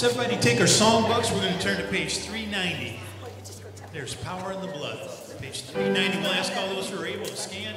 Let's everybody take our song books. We're going to turn to page 390. There's power in the blood. Page 390. We'll ask all those who are able to scan.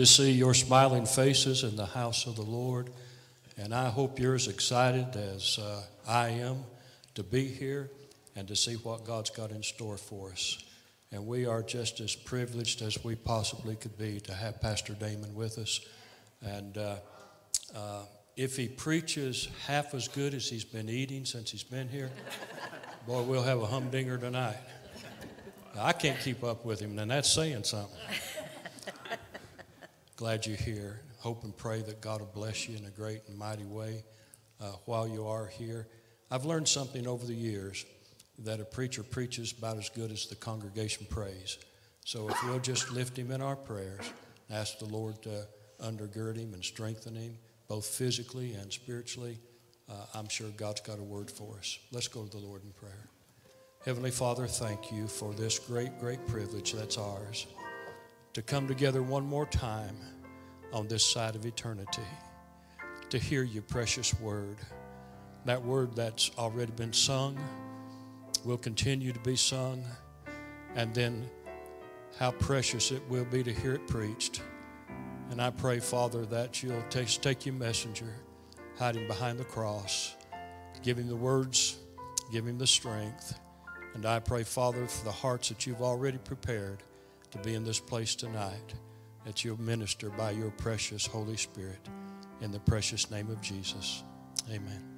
To see your smiling faces in the house of the Lord. And I hope you're as excited as uh, I am to be here and to see what God's got in store for us. And we are just as privileged as we possibly could be to have Pastor Damon with us. And uh, uh, if he preaches half as good as he's been eating since he's been here, boy, we'll have a humdinger tonight. I can't keep up with him, and that's saying something. Glad you're here. Hope and pray that God will bless you in a great and mighty way uh, while you are here. I've learned something over the years that a preacher preaches about as good as the congregation prays. So if we'll just lift him in our prayers, ask the Lord to undergird him and strengthen him, both physically and spiritually, uh, I'm sure God's got a word for us. Let's go to the Lord in prayer. Heavenly Father, thank you for this great, great privilege that's ours to come together one more time on this side of eternity to hear your precious word. That word that's already been sung will continue to be sung, and then how precious it will be to hear it preached. And I pray, Father, that you'll take, take your messenger, hide him behind the cross, give him the words, give him the strength. And I pray, Father, for the hearts that you've already prepared to be in this place tonight, that you'll minister by your precious Holy Spirit. In the precious name of Jesus. Amen.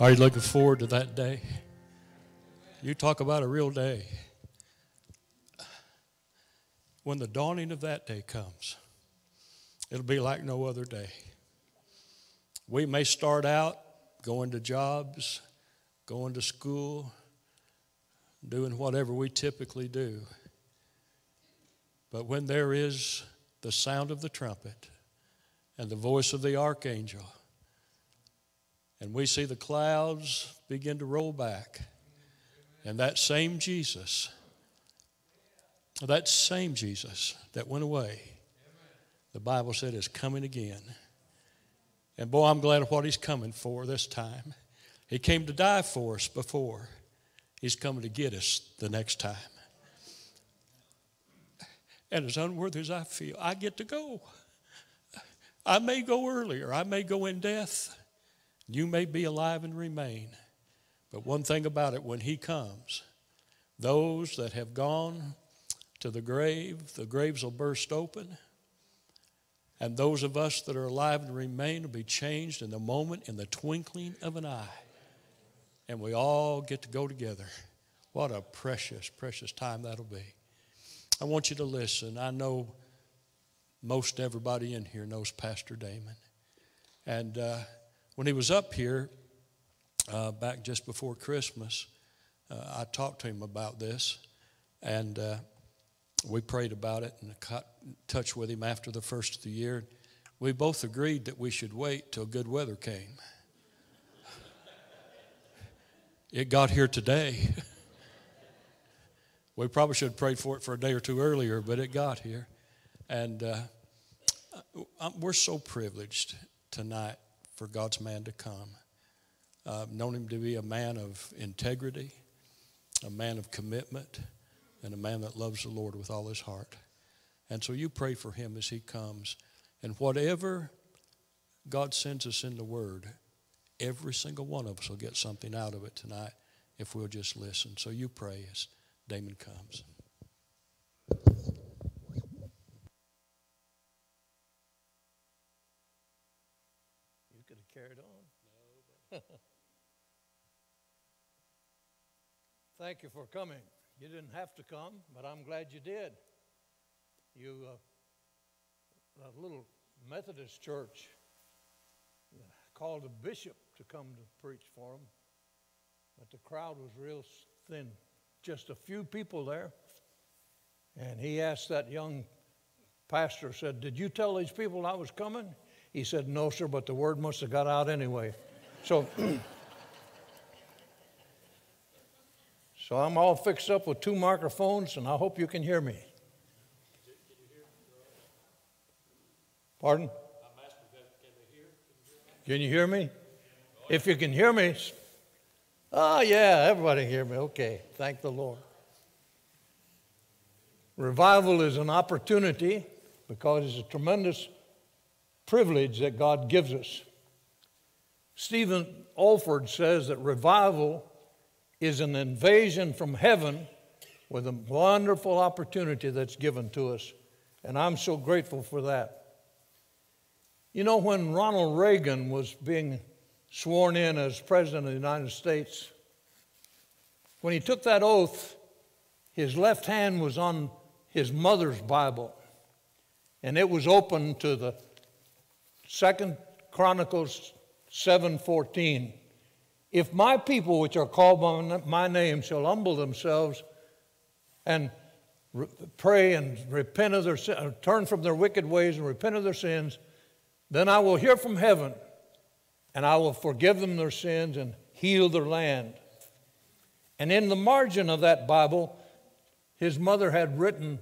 Are you looking forward to that day? You talk about a real day. When the dawning of that day comes, it'll be like no other day. We may start out going to jobs, going to school, doing whatever we typically do. But when there is the sound of the trumpet and the voice of the archangel, and we see the clouds begin to roll back. And that same Jesus, that same Jesus that went away, the Bible said is coming again. And boy, I'm glad of what he's coming for this time. He came to die for us before, he's coming to get us the next time. And as unworthy as I feel, I get to go. I may go earlier, I may go in death. You may be alive and remain. But one thing about it, when He comes, those that have gone to the grave, the graves will burst open. And those of us that are alive and remain will be changed in the moment, in the twinkling of an eye. And we all get to go together. What a precious, precious time that'll be. I want you to listen. I know most everybody in here knows Pastor Damon. And uh, when he was up here uh, back just before Christmas, uh, I talked to him about this, and uh, we prayed about it and got in touch with him after the first of the year. We both agreed that we should wait till good weather came. It got here today. we probably should have prayed for it for a day or two earlier, but it got here. And uh, I- we're so privileged tonight for God's man to come. I've known him to be a man of integrity, a man of commitment, and a man that loves the Lord with all his heart. And so you pray for him as he comes. And whatever God sends us in the Word, every single one of us will get something out of it tonight if we'll just listen. So you pray as Damon comes. You could have carried on. Thank you for coming. You didn't have to come, but I'm glad you did. You, uh, a little Methodist church called a bishop to come to preach for them, but the crowd was real thin, just a few people there. And he asked that young pastor, said, Did you tell these people I was coming? He said, No, sir, but the word must have got out anyway. So, so I'm all fixed up with two microphones, and I hope you can hear me. Pardon? Can you hear me? If you can hear me, oh yeah, everybody hear me. Okay, thank the Lord. Revival is an opportunity because it's a tremendous privilege that God gives us. Stephen Olford says that revival is an invasion from heaven with a wonderful opportunity that's given to us. And I'm so grateful for that. You know, when Ronald Reagan was being sworn in as President of the United States, when he took that oath, his left hand was on his mother's Bible, and it was open to the Second Chronicles 7:14. If my people, which are called by my name, shall humble themselves and pray and repent of their sin, uh, turn from their wicked ways and repent of their sins, then I will hear from heaven, and I will forgive them their sins and heal their land. And in the margin of that Bible, his mother had written,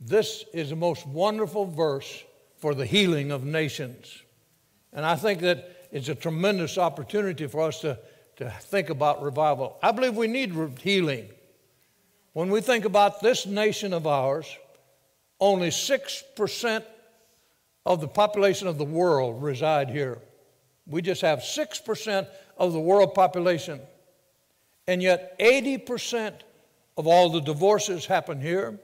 This is the most wonderful verse for the healing of nations. And I think that it's a tremendous opportunity for us to, to think about revival. I believe we need healing. When we think about this nation of ours, only 6% of the population of the world reside here. We just have 6% of the world population. And yet, 80% of all the divorces happen here.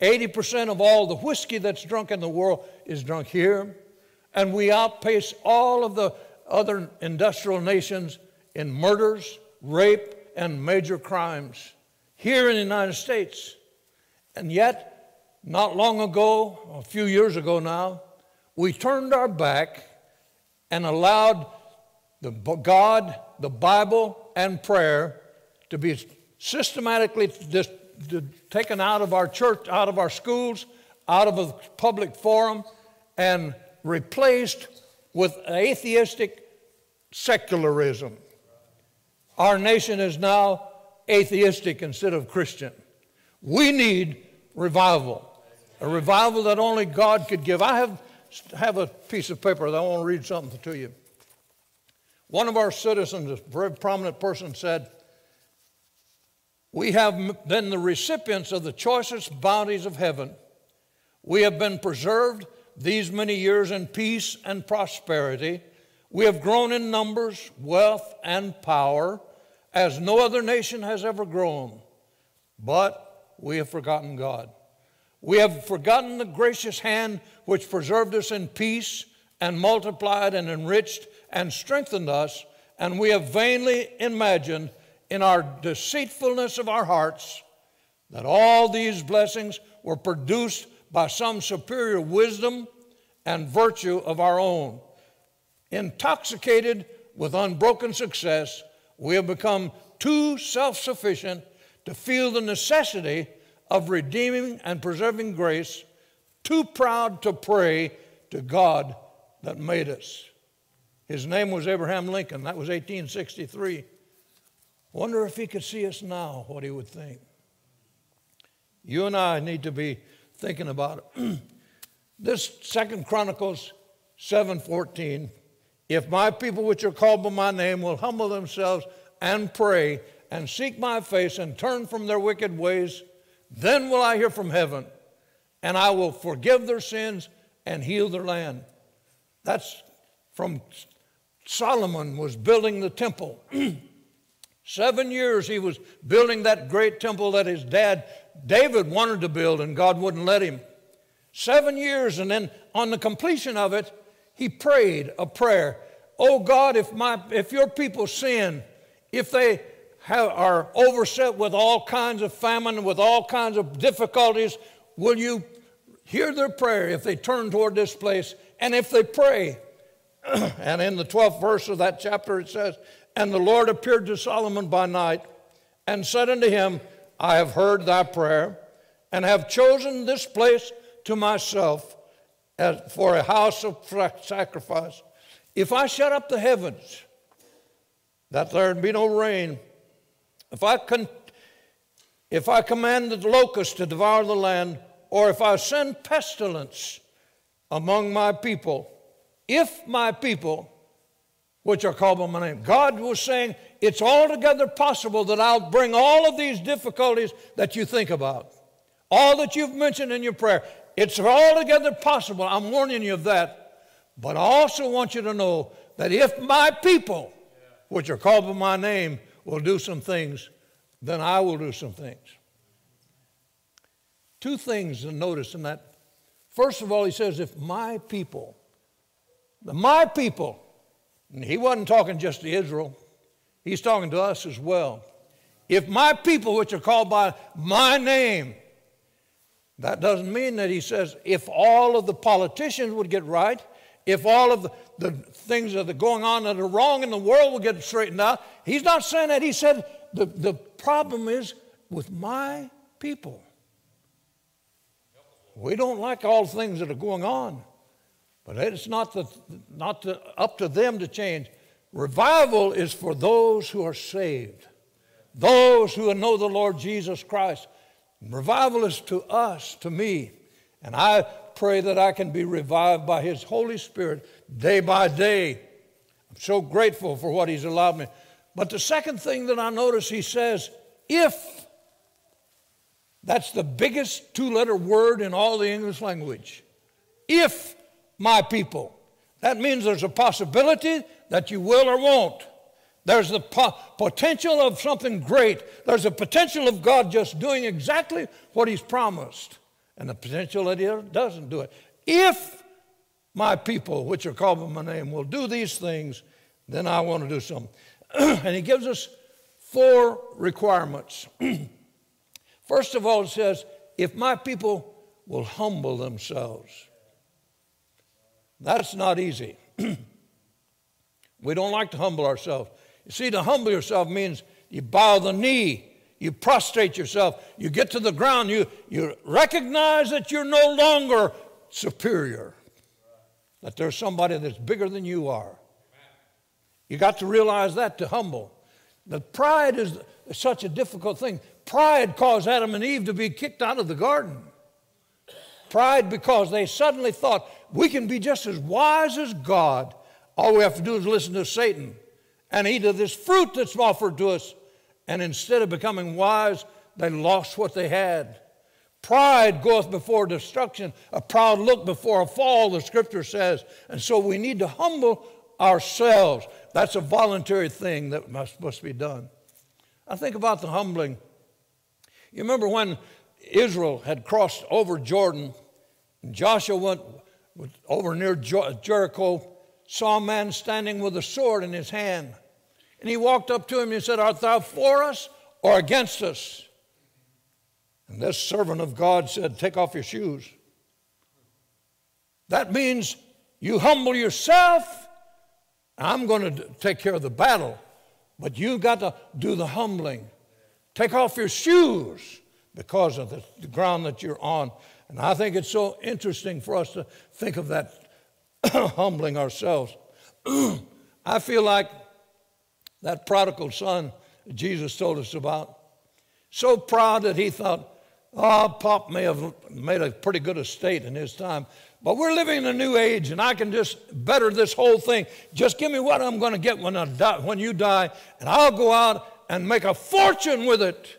80% of all the whiskey that's drunk in the world is drunk here. And we outpace all of the other industrial nations in murders, rape, and major crimes here in the United States. And yet, not long ago, a few years ago now, we turned our back and allowed the God, the Bible, and prayer to be systematically dis- taken out of our church, out of our schools, out of a public forum, and replaced with atheistic secularism. Our nation is now atheistic instead of Christian. We need revival, a revival that only God could give. I have, have a piece of paper that I want to read something to you. One of our citizens, a very prominent person, said, We have been the recipients of the choicest bounties of heaven. We have been preserved these many years in peace and prosperity. We have grown in numbers, wealth, and power as no other nation has ever grown. But we have forgotten God. We have forgotten the gracious hand which preserved us in peace and multiplied and enriched and strengthened us, and we have vainly imagined in our deceitfulness of our hearts that all these blessings were produced by some superior wisdom and virtue of our own. Intoxicated with unbroken success, we have become too self sufficient to feel the necessity of redeeming and preserving grace, too proud to pray to God that made us. His name was Abraham Lincoln. That was 1863. Wonder if he could see us now, what he would think. You and I need to be thinking about it. this Second Chronicles 7:14, if my people which are called by my name will humble themselves and pray and seek my face and turn from their wicked ways, then will I hear from heaven, and I will forgive their sins and heal their land. That's from Solomon was building the temple. Seven years he was building that great temple that his dad David wanted to build, and God wouldn't let him. Seven years, and then on the completion of it, he prayed a prayer Oh God, if, my, if your people sin, if they have, are overset with all kinds of famine, with all kinds of difficulties, will you hear their prayer if they turn toward this place and if they pray? and in the 12th verse of that chapter it says, And the Lord appeared to Solomon by night and said unto him, I have heard thy prayer and have chosen this place to myself for a house of sacrifice. If I shut up the heavens, that there be no rain, if I, con- if I command the locusts to devour the land, or if I send pestilence among my people, if my people, which are called by my name, God was saying, it's altogether possible that I'll bring all of these difficulties that you think about, all that you've mentioned in your prayer. It's altogether possible. I'm warning you of that. But I also want you to know that if my people, which are called by my name, will do some things, then I will do some things. Two things to notice in that. First of all, he says, if my people, the my people, and he wasn't talking just to Israel, he's talking to us as well. If my people, which are called by my name, that doesn't mean that he says if all of the politicians would get right, if all of the, the things that are going on that are wrong in the world will get straightened out. He's not saying that. He said the, the problem is with my people. We don't like all the things that are going on, but it's not, the, not the, up to them to change. Revival is for those who are saved, those who know the Lord Jesus Christ. Revival is to us, to me. And I pray that I can be revived by His Holy Spirit day by day. I'm so grateful for what He's allowed me. But the second thing that I notice, He says, if. That's the biggest two letter word in all the English language. If my people. That means there's a possibility that you will or won't. There's the po- potential of something great. There's a potential of God just doing exactly what He's promised, and the potential that He doesn't do it. If my people, which are called by my name, will do these things, then I want to do something. and He gives us four requirements. First of all, it says, if my people will humble themselves. That's not easy. we don't like to humble ourselves. You see, to humble yourself means you bow the knee, you prostrate yourself, you get to the ground, you, you recognize that you're no longer superior, that there's somebody that's bigger than you are. You got to realize that to humble. That pride is such a difficult thing. Pride caused Adam and Eve to be kicked out of the garden. Pride because they suddenly thought we can be just as wise as God. All we have to do is listen to Satan and eat of this fruit that's offered to us. And instead of becoming wise, they lost what they had. Pride goeth before destruction, a proud look before a fall, the scripture says. And so we need to humble ourselves. That's a voluntary thing that must, must be done. I think about the humbling. You remember when Israel had crossed over Jordan, and Joshua went over near Jericho, saw a man standing with a sword in his hand. And he walked up to him and said, Art thou for us or against us? And this servant of God said, Take off your shoes. That means you humble yourself. I'm going to take care of the battle, but you've got to do the humbling. Take off your shoes because of the, the ground that you're on. And I think it's so interesting for us to think of that humbling ourselves. I feel like that prodigal son Jesus told us about. So proud that he thought, oh, Pop may have made a pretty good estate in his time, but we're living in a new age and I can just better this whole thing. Just give me what I'm going to get when, I die, when you die, and I'll go out and make a fortune with it.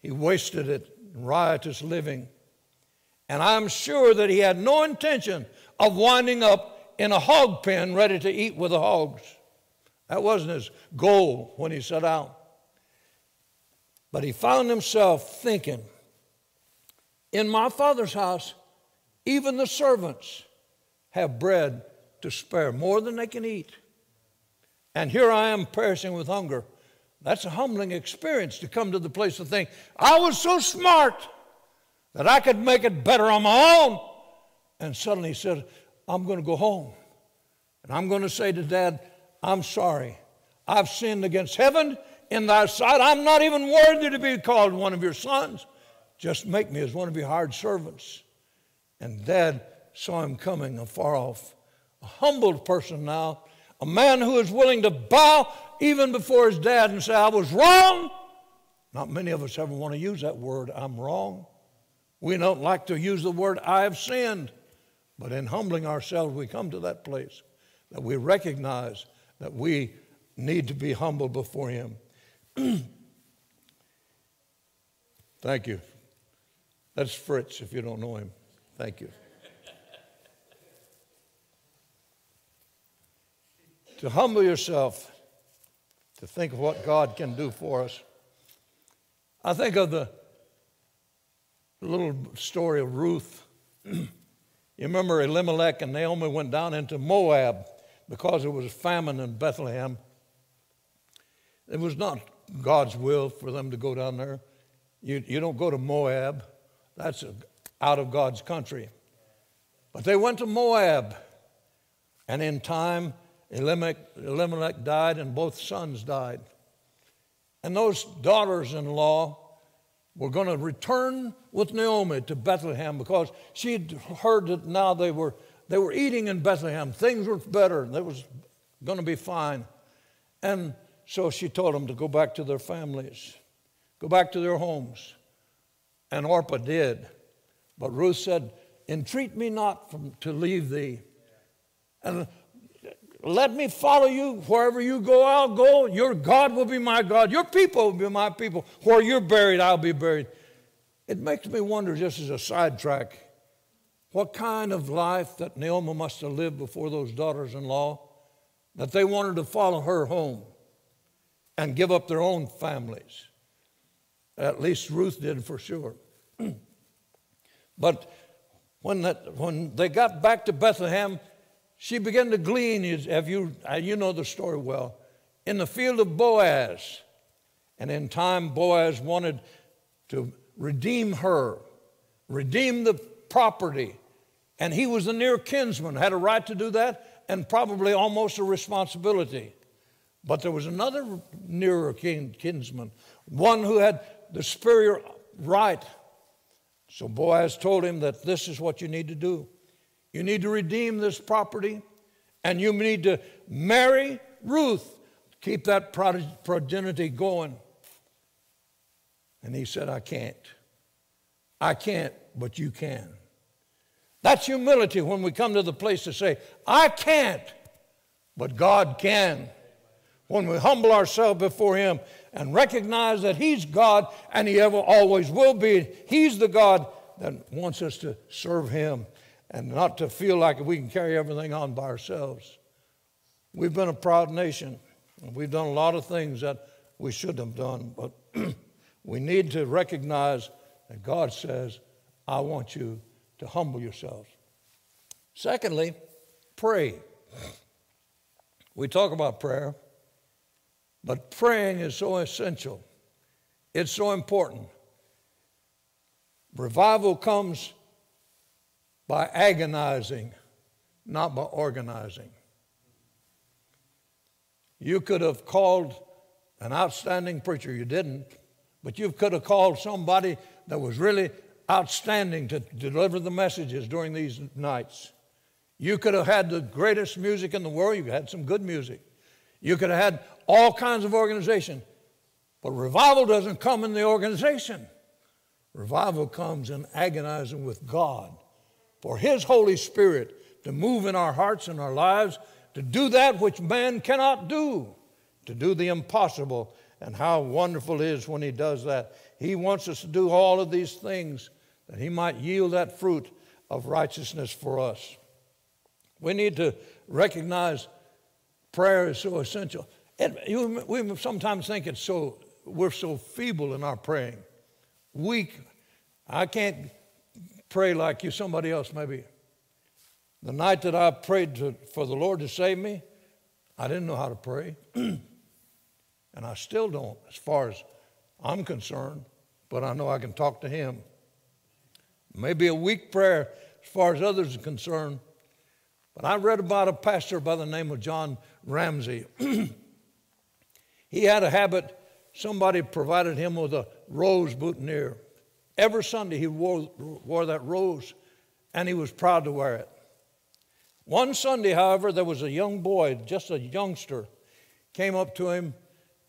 He wasted it in riotous living. And I'm sure that he had no intention of winding up in a hog pen ready to eat with the hogs. That wasn't his goal when he set out. But he found himself thinking, in my father's house, even the servants have bread to spare, more than they can eat. And here I am perishing with hunger. That's a humbling experience to come to the place to think, I was so smart that I could make it better on my own. And suddenly he said, I'm going to go home. And I'm going to say to dad, I'm sorry. I've sinned against heaven in thy sight. I'm not even worthy to be called one of your sons. Just make me as one of your hired servants. And dad saw him coming afar off. A humbled person now, a man who is willing to bow even before his dad and say, I was wrong. Not many of us ever want to use that word, I'm wrong. We don't like to use the word, I have sinned. But in humbling ourselves, we come to that place that we recognize that we need to be humble before Him. Thank you. That's Fritz, if you don't know him. Thank you. to humble yourself, to think of what God can do for us. I think of the little story of Ruth. you remember Elimelech and Naomi went down into Moab because there was a famine in Bethlehem. It was not God's will for them to go down there. You, you don't go to Moab, that's a, out of God's country. But they went to Moab, and in time, Elimelech, Elimelech died, and both sons died. And those daughters in law were going to return with Naomi to Bethlehem because she'd heard that now they were, they were eating in Bethlehem. Things were better. It was going to be fine. And so she told them to go back to their families, go back to their homes. And Orpah did. But Ruth said, Entreat me not from, to leave thee. And let me follow you. Wherever you go, I'll go. Your God will be my God. Your people will be my people. Where you're buried, I'll be buried. It makes me wonder, just as a sidetrack, what kind of life that Naomi must have lived before those daughters in law that they wanted to follow her home and give up their own families. At least Ruth did for sure. but when, that, when they got back to Bethlehem, she began to glean. You, uh, you know the story well. In the field of Boaz. And in time, Boaz wanted to redeem her, redeem the property. And he was a near kinsman, had a right to do that, and probably almost a responsibility. But there was another nearer kin, kinsman, one who had the superior right. So Boaz told him that this is what you need to do. You need to redeem this property, and you need to marry Ruth. Keep that progeny going. And he said, I can't. I can't, but you can. That's humility when we come to the place to say, I can't, but God can when we humble ourselves before Him and recognize that He's God and He ever always will be. He's the God that wants us to serve Him and not to feel like we can carry everything on by ourselves. We've been a proud nation, and we've done a lot of things that we shouldn't have done, but we need to recognize that God says, I want you to humble yourselves. Secondly, pray. We talk about prayer. But praying is so essential, it's so important. Revival comes by agonizing, not by organizing. You could have called an outstanding preacher, you didn't, but you could have called somebody that was really outstanding to deliver the messages during these nights. You could have had the greatest music in the world, you had some good music. You could have had all kinds of organization. But revival doesn't come in the organization. Revival comes in agonizing with God for His Holy Spirit to move in our hearts and our lives, to do that which man cannot do, to do the impossible. And how wonderful it is when He does that. He wants us to do all of these things that He might yield that fruit of righteousness for us. We need to recognize prayer is so essential. And we sometimes think it's so, we're so feeble in our praying. Weak. I can't pray like you, somebody else maybe. The night that I prayed to, for the Lord to save me, I didn't know how to pray. and I still don't, as far as I'm concerned, but I know I can talk to Him. Maybe a weak prayer as far as others are concerned. But I read about a pastor by the name of John Ramsey. he had a habit, somebody provided him with a rose boutonniere. Every Sunday he wore, wore that rose and he was proud to wear it. One Sunday, however, there was a young boy, just a youngster, came up to him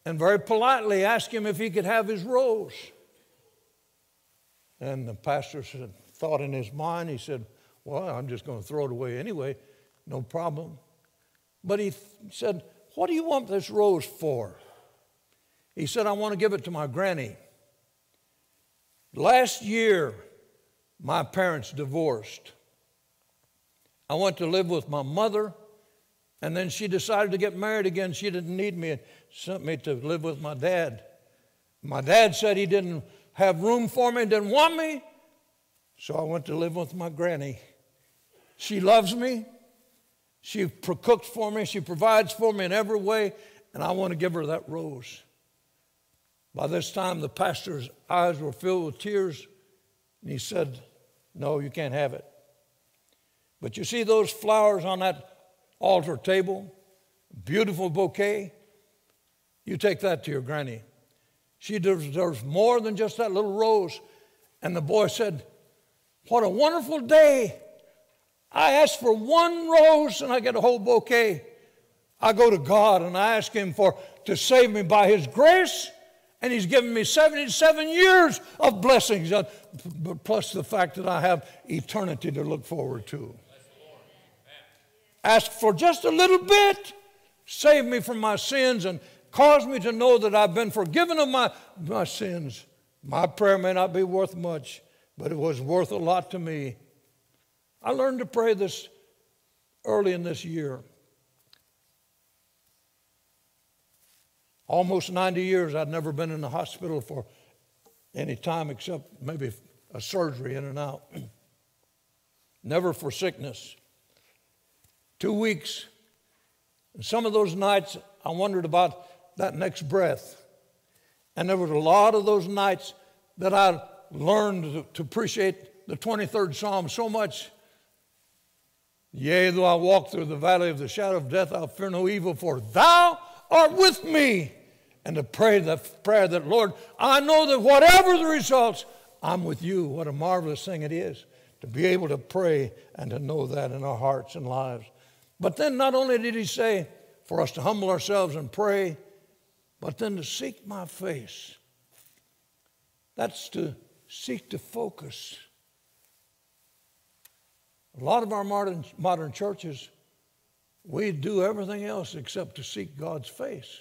and very politely asked him if he could have his rose. And the pastor said, thought in his mind, he said, Well, I'm just going to throw it away anyway, no problem. But he said, What do you want this rose for? He said, I want to give it to my granny. Last year, my parents divorced. I went to live with my mother, and then she decided to get married again. She didn't need me sent me to live with my dad. My dad said he didn't have room for me, didn't want me, so I went to live with my granny. She loves me. She cooks for me. She provides for me in every way, and I want to give her that rose. By this time, the pastor's eyes were filled with tears, and he said, No, you can't have it. But you see those flowers on that altar table? Beautiful bouquet. You take that to your granny. She deserves more than just that little rose. And the boy said, What a wonderful day. I asked for one rose and I get a whole bouquet. I go to God and I ask Him for to save me by His grace, and He's given me 77 years of blessings, uh, plus the fact that I have eternity to look forward to. Ask for just a little bit, save me from my sins, and cause me to know that I've been forgiven of my, my sins. My prayer may not be worth much, but it was worth a lot to me. I learned to pray this early in this year. Almost 90 years, I'd never been in the hospital for any time except maybe a surgery in and out. never for sickness two weeks. And some of those nights, I wondered about that next breath. And there was a lot of those nights that I learned to, appreciate the 23rd Psalm so much. Yea, though I walk through the valley of the shadow of death, I'll fear no evil, for thou art with me. And to pray the prayer that, Lord, I know that whatever the results, I'm with you. What a marvelous thing it is to be able to pray and to know that in our hearts and lives. But then not only did he say for us to humble ourselves and pray, but then to seek my face. That's to seek to focus. A lot of our modern, modern churches, we do everything else except to seek God's face.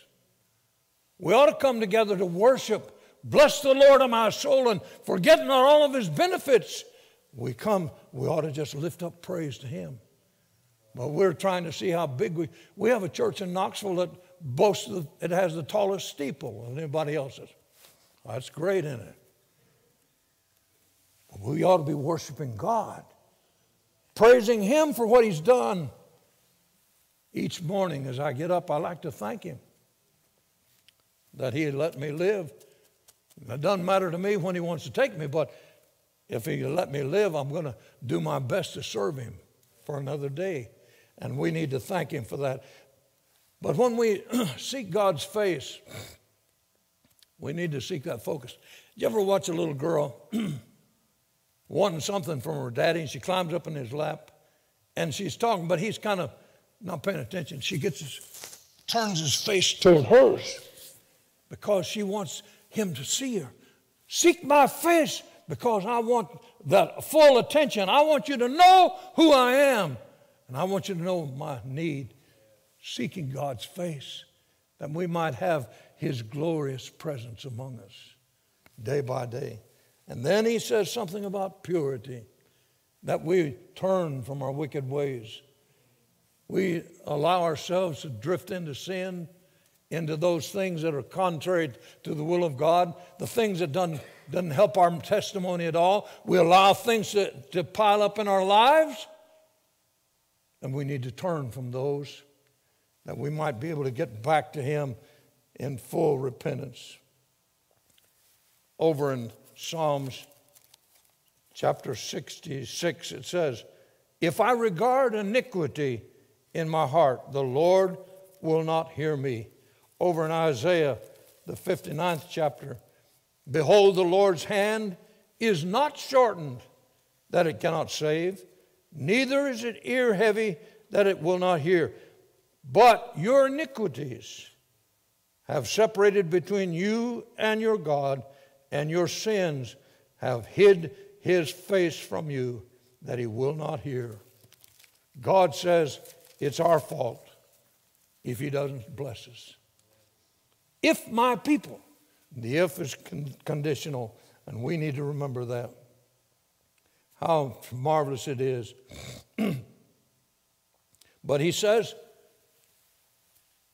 We ought to come together to worship. Bless the Lord of my soul and forgetting all of his benefits. We come, we ought to just lift up praise to him. But we're trying to see how big we. We have a church in Knoxville that boasts it has the tallest steeple than anybody else's. That's great, isn't it? We ought to be worshiping God, praising Him for what He's done. Each morning as I get up, I like to thank Him that He let me live. It doesn't matter to me when He wants to take me, but if He let me live, I'm going to do my best to serve Him for another day. And we need to thank Him for that. But when we seek God's face, we need to seek that focus. Did You ever watch a little girl wanting something from her daddy and she climbs up in his lap and she's talking, but he's kind of not paying attention. She gets his, turns his face toward hers because she wants him to see her. Seek my face because I want that full attention. I want you to know who I am. And I want you to know my need, seeking God's face, that we might have His glorious presence among us day by day. And then He says something about purity, that we turn from our wicked ways. We allow ourselves to drift into sin, into those things that are contrary to the will of God, the things that doesn't, doesn't help our testimony at all. We allow things to, to pile up in our lives and we need to turn from those that we might be able to get back to Him in full repentance. Over in Psalms chapter 66, it says, If I regard iniquity in my heart, the Lord will not hear me. Over in Isaiah, the 59th chapter, Behold, the Lord's hand is not shortened that it cannot save, neither is it ear heavy that it will not hear. But your iniquities have separated between you and your God, and your sins have hid his face from you that he will not hear. God says it's our fault if he doesn't bless us. If my people, the if is con- conditional, and we need to remember that. How marvelous it is. but he says,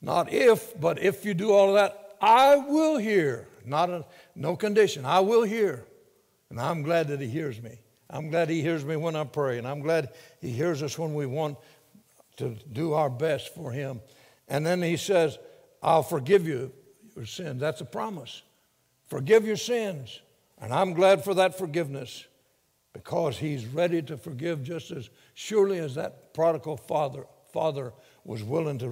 not if, but if you do all of that, I will hear. Not a, no condition. I will hear. And I'm glad that he hears me. I'm glad he hears me when I pray. And I'm glad he hears us when we want to do our best for him. And then he says, I'll forgive you your sins. That's a promise. Forgive your sins. And I'm glad for that forgiveness because he's ready to forgive just as surely as that prodigal father, father was willing to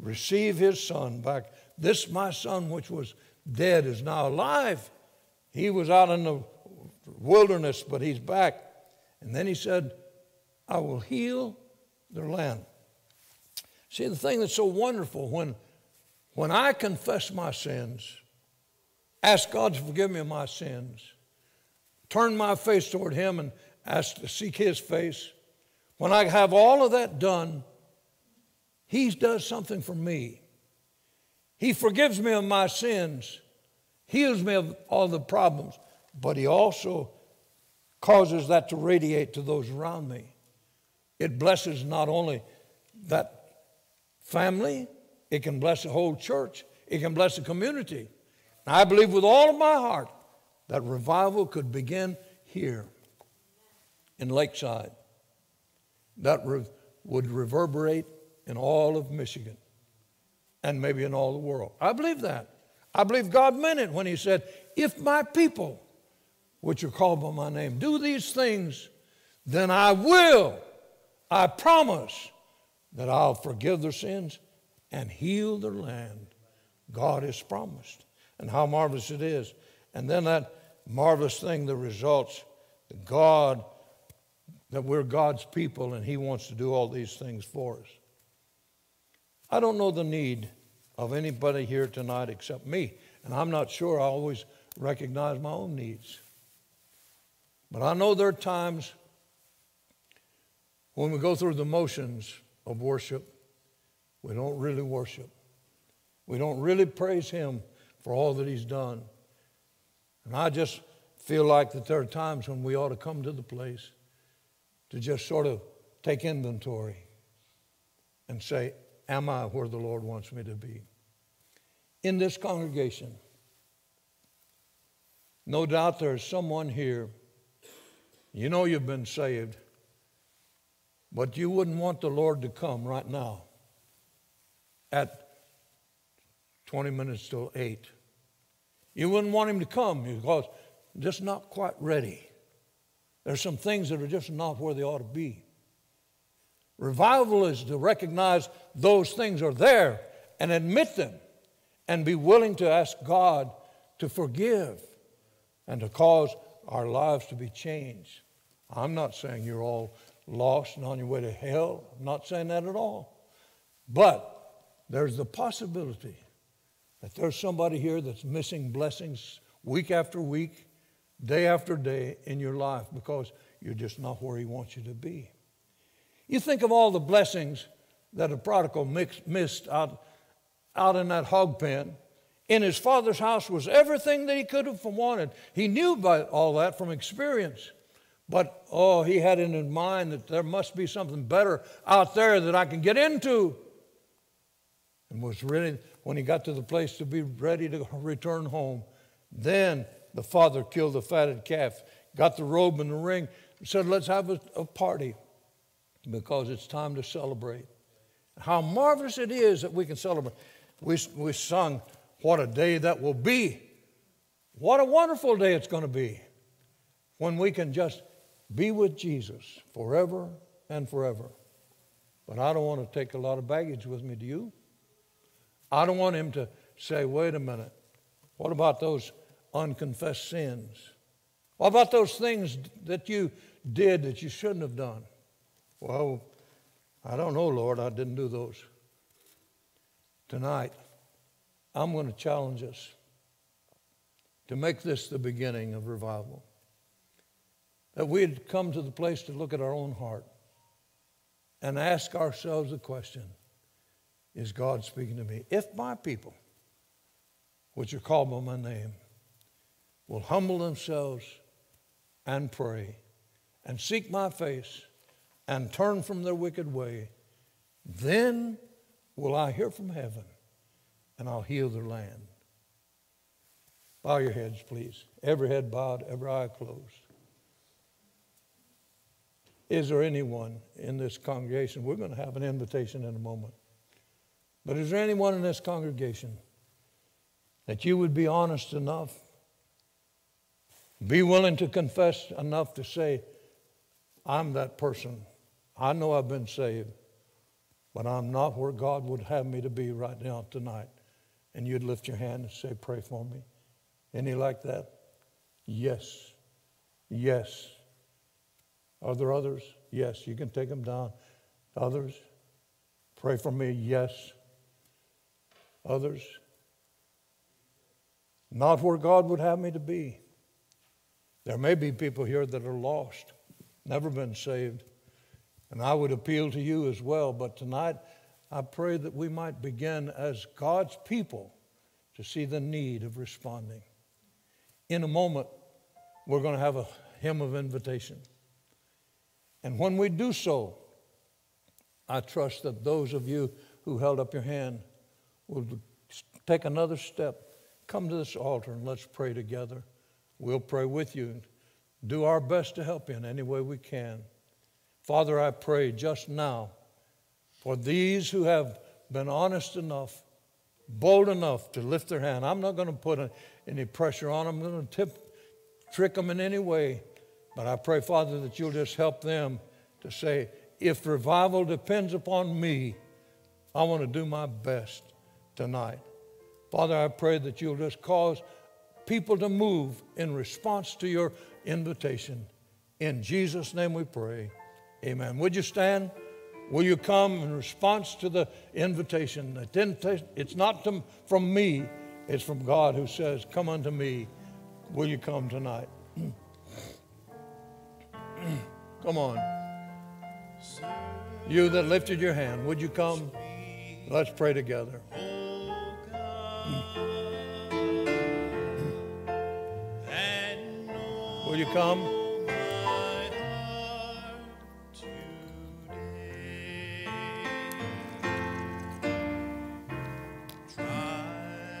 receive his son back. This, my son, which was dead, is now alive. He was out in the wilderness, but he's back. And then he said, I will heal their land. See, the thing that's so wonderful when, when I confess my sins, ask God to forgive me of my sins, turn my face toward Him and ask to seek His face, when I have all of that done, He does something for me. He forgives me of my sins, heals me of all the problems, but He also causes that to radiate to those around me. It blesses not only that family, it can bless the whole church, it can bless the community. And I believe with all of my heart that revival could begin here in Lakeside, that re- would reverberate in all of Michigan and maybe in all the world. I believe that. I believe God meant it when He said, If my people, which are called by my name, do these things, then I will, I promise that I'll forgive their sins and heal their land. God has promised. And how marvelous it is. And then that marvelous thing, the results, that God, that we're God's people and He wants to do all these things for us. I don't know the need of anybody here tonight except me. And I'm not sure I always recognize my own needs. But I know there are times when we go through the motions of worship, we don't really worship. We don't really praise Him for all that He's done. And I just feel like that there are times when we ought to come to the place to just sort of take inventory and say, Am I where the Lord wants me to be? In this congregation, no doubt there's someone here, you know you've been saved, but you wouldn't want the Lord to come right now at 20 minutes till 8. You wouldn't want him to come because just not quite ready. There's some things that are just not where they ought to be. Revival is to recognize those things are there and admit them and be willing to ask God to forgive and to cause our lives to be changed. I'm not saying you're all lost and on your way to hell. I'm not saying that at all. But there's the possibility that there's somebody here that's missing blessings week after week, day after day in your life because you're just not where He wants you to be. You think of all the blessings that a prodigal missed out, out in that hog pen. In his father's house was everything that he could have wanted. He knew about all that from experience. But oh, he had it in mind that there must be something better out there that I can get into. And was really, when he got to the place to be ready to return home, then the father killed the fatted calf, got the robe and the ring, and said, Let's have a, a party. Because it's time to celebrate. How marvelous it is that we can celebrate. We, we sung, What a day that will be. What a wonderful day it's going to be when we can just be with Jesus forever and forever. But I don't want to take a lot of baggage with me, do you? I don't want him to say, wait a minute, what about those unconfessed sins? What about those things that you did that you shouldn't have done? Well, I don't know, Lord, I didn't do those. Tonight, I'm going to challenge us to make this the beginning of revival. That we'd come to the place to look at our own heart and ask ourselves the question Is God speaking to me? If my people, which are called by my name, will humble themselves and pray and seek my face and turn from their wicked way, then will I hear from heaven and I'll heal their land. Bow your heads, please. Every head bowed, every eye closed. Is there anyone in this congregation? We're going to have an invitation in a moment. But is there anyone in this congregation that you would be honest enough, be willing to confess enough to say, I'm that person. I know I've been saved, but I'm not where God would have me to be right now tonight. And you'd lift your hand and say, Pray for me. Any like that? Yes. Yes. Are there others? Yes. You can take them down. Others? Pray for me. Yes. Others? Not where God would have me to be. There may be people here that are lost, never been saved. And I would appeal to you as well. But tonight, I pray that we might begin as God's people to see the need of responding. In a moment, we're going to have a hymn of invitation. And when we do so, I trust that those of you who held up your hand will take another step. Come to this altar and let's pray together. We'll pray with you and do our best to help you in any way we can. Father, I pray just now for these who have been honest enough, bold enough to lift their hand. I'm not going to put any pressure on them, I'm not going to tip, trick them in any way. But I pray, Father, that you'll just help them to say, if revival depends upon me, I want to do my best tonight. Father, I pray that you'll just cause people to move in response to your invitation. In Jesus' name we pray. Amen. Would you stand? Will you come in response to the invitation? It's not from me, it's from God who says, Come unto me. Will you come tonight? come on. You that lifted your hand, would you come? Let's pray together. Will you come?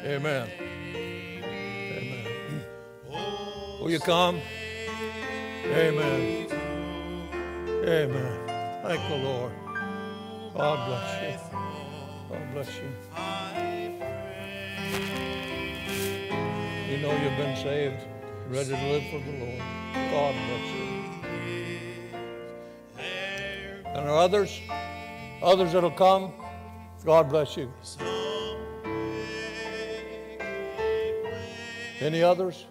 Amen. Amen. Will you come? Amen. Amen. Thank the Lord. God bless you. God bless you. You know you've been saved, ready to live for the Lord. God bless you. And there are others, others that'll come. God bless you. Any others?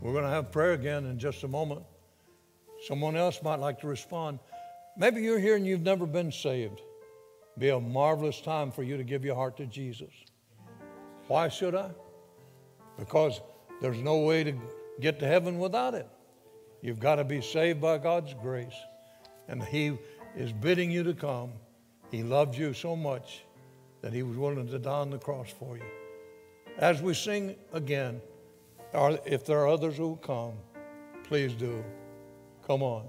We're going to have prayer again in just a moment. Someone else might like to respond. Maybe you're here and you've never been saved. Be a marvelous time for you to give your heart to Jesus. Why should I? Because there's no way to get to heaven without it. You've got to be saved by God's grace. And He is bidding you to come. He loved you so much that He was willing to die on the cross for you. As we sing again, or if there are others who will come, please do. Come on.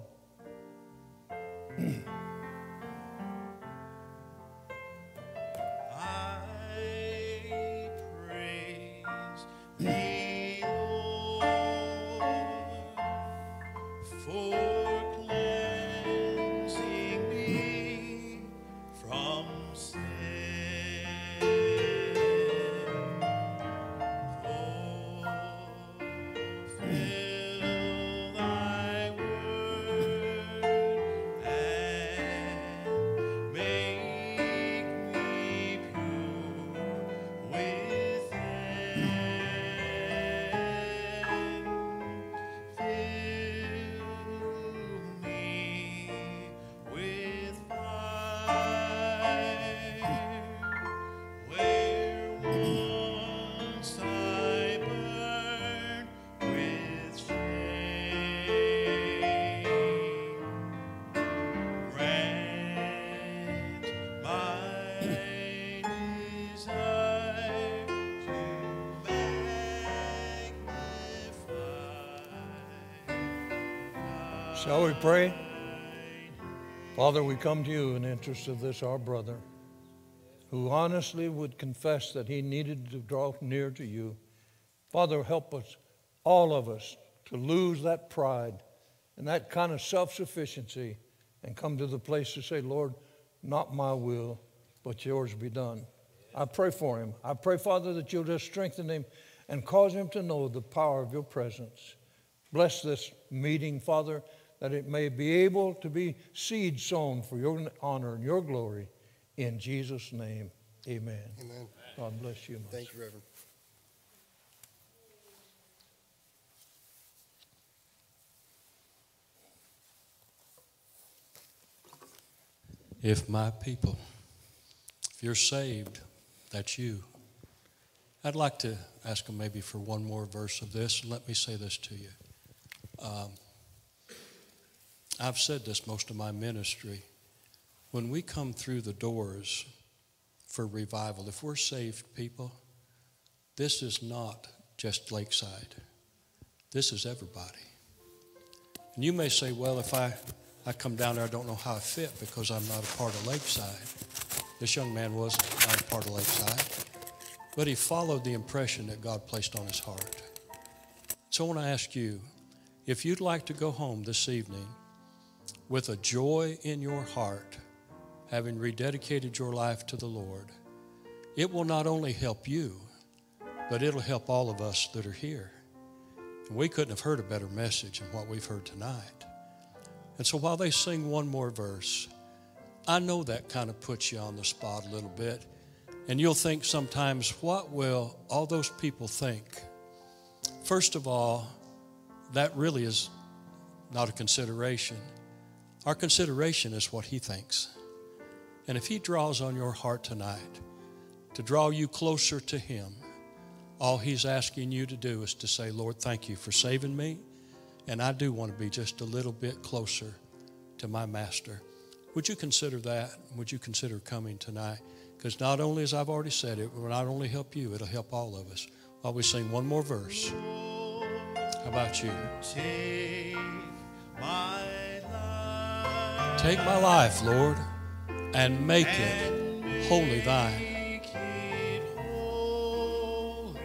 Shall we pray? Father, we come to you in the interest of this, our brother, who honestly would confess that he needed to draw near to you. Father, help us, all of us, to lose that pride and that kind of self sufficiency and come to the place to say, Lord, not my will, but yours be done. I pray for him. I pray, Father, that you'll just strengthen him and cause him to know the power of your presence. Bless this meeting, Father, that it may be able to be seed sown for your honor and your glory. In Jesus' name, amen. Amen. God bless you. my Thank you, Reverend. If my people, if you're saved, that's you. I'd like to ask them maybe for one more verse of this. Let me say this to you. Um, I've said this most of my ministry. When we come through the doors for revival, if we're saved people, this is not just Lakeside. This is everybody. And you may say, well, if I, I come down there, I don't know how I fit because I'm not a part of Lakeside. This young man was not a part of Lakeside, but he followed the impression that God placed on his heart. So I want to ask you if you'd like to go home this evening with a joy in your heart, having rededicated your life to the Lord, it will not only help you, but it'll help all of us that are here. And we couldn't have heard a better message than what we've heard tonight. And so while they sing one more verse, I know that kind of puts you on the spot a little bit. And you'll think sometimes, what will all those people think? First of all, that really is not a consideration. Our consideration is what He thinks. And if He draws on your heart tonight to draw you closer to Him, all He's asking you to do is to say, Lord, thank you for saving me. And I do want to be just a little bit closer to my Master. Would you consider that? Would you consider coming tonight? Because not only, as I've already said, it will not only help you, it'll help all of us. While we sing one more verse. How about you? Take my Take my life, Lord, and make it wholly thine. make it wholly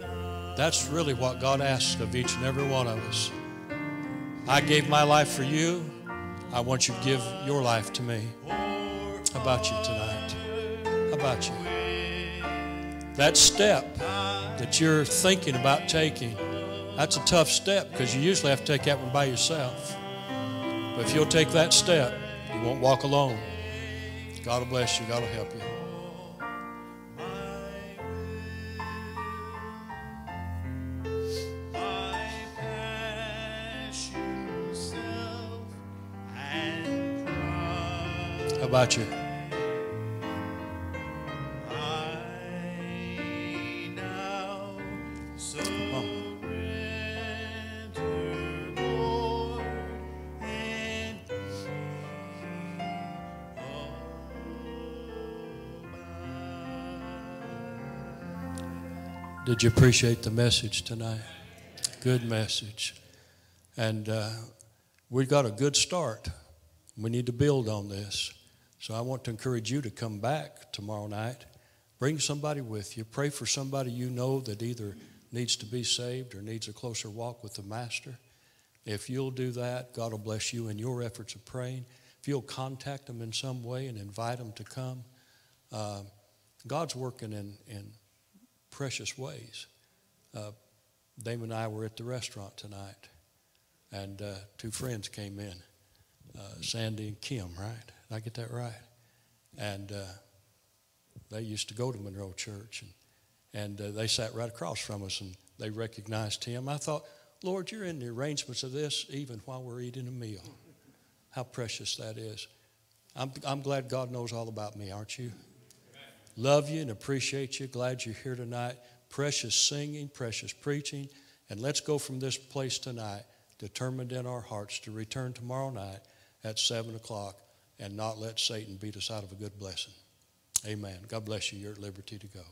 thine. That's really what God asks of each and every one of us. I gave my life for you. I want you to give your life to me. How about you tonight? How about you? That step that you're thinking about taking, that's a tough step because you usually have to take that one by yourself. But if you'll take that step, you won't walk alone. God will bless you. God will help you. How about you? Did you appreciate the message tonight? Good message. And uh, we got a good start. We need to build on this. So I want to encourage you to come back tomorrow night. Bring somebody with you. Pray for somebody you know that either needs to be saved or needs a closer walk with the Master. If you'll do that, God will bless you in your efforts of praying. If you'll contact them in some way and invite them to come, uh, God's working in, in precious ways. Uh, Damon and I were at the restaurant tonight, and uh, two friends came in, uh, Sandy and Kim, right? Did I get that right? And uh, they used to go to Monroe Church, and, and uh, they sat right across from us, and they recognized him. I thought, Lord, you're in the arrangements of this even while we're eating a meal. How precious that is. I'm, I'm glad God knows all about me, aren't you? Love you and appreciate you. Glad you're here tonight. Precious singing, precious preaching. And let's go from this place tonight, determined in our hearts to return tomorrow night at 7 o'clock and not let Satan beat us out of a good blessing. Amen. God bless you. You're at liberty to go.